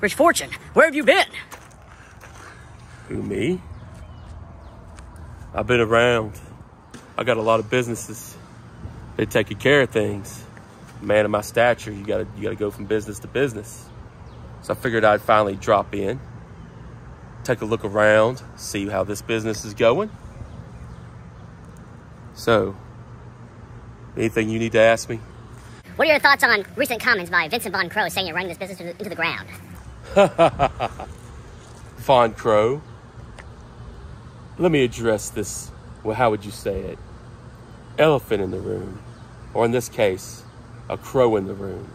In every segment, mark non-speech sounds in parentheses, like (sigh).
Rich Fortune, where have you been? Who, me? I've been around. I got a lot of businesses. They taking care of things. Man of my stature, you gotta you gotta go from business to business. So I figured I'd finally drop in, take a look around, see how this business is going. So, anything you need to ask me? What are your thoughts on recent comments by Vincent Von Crow saying you're running this business into the ground? (laughs) Von Crow. Let me address this. Well, how would you say it? Elephant in the room. Or in this case, a crow in the room.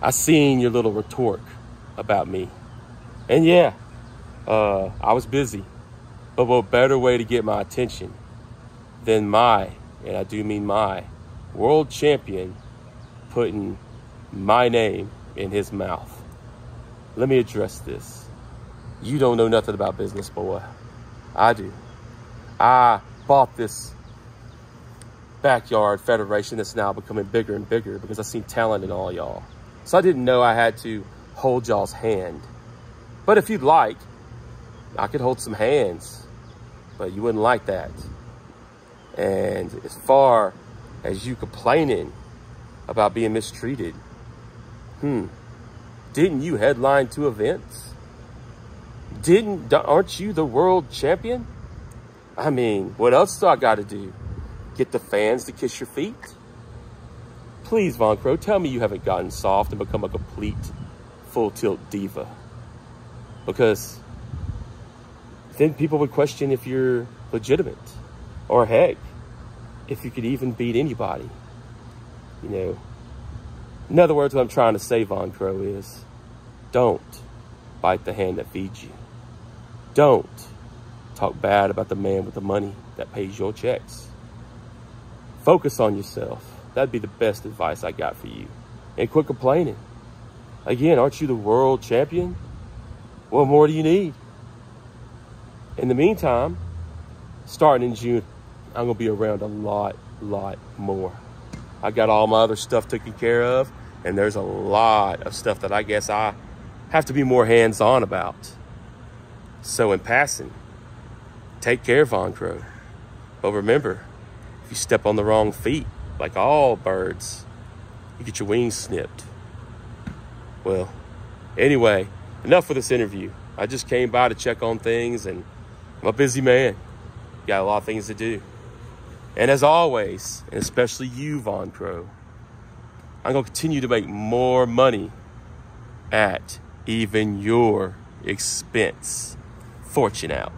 I seen your little retort about me. And yeah, uh, I was busy. But what better way to get my attention than my, and I do mean my, world champion putting my name in his mouth. Let me address this. You don't know nothing about business, boy. I do. I bought this backyard federation that's now becoming bigger and bigger because I seen talent in all y'all. So I didn't know I had to hold y'all's hand. But if you'd like, I could hold some hands, but you wouldn't like that. And as far as you complaining about being mistreated, hmm, didn't you headline two events? Didn't, aren't you the world champion? I mean, what else do I got to do? Get the fans to kiss your feet? Please, Von Crow, tell me you haven't gotten soft and become a complete full tilt diva. Because then people would question if you're legitimate or heck, if you could even beat anybody. You know, in other words, what I'm trying to say, Von Crow, is don't bite the hand that feeds you. Don't talk bad about the man with the money that pays your checks. Focus on yourself. That'd be the best advice I got for you. And quit complaining. Again, aren't you the world champion? What more do you need? In the meantime, starting in June, I'm going to be around a lot, lot more. I got all my other stuff taken care of, and there's a lot of stuff that I guess I have to be more hands on about. So, in passing, take care, Von Crow. But remember, if you step on the wrong feet, like all birds, you get your wings snipped. Well, anyway, enough for this interview. I just came by to check on things, and I'm a busy man. Got a lot of things to do. And as always, and especially you, Von Crow, I'm going to continue to make more money at even your expense. Fortune out.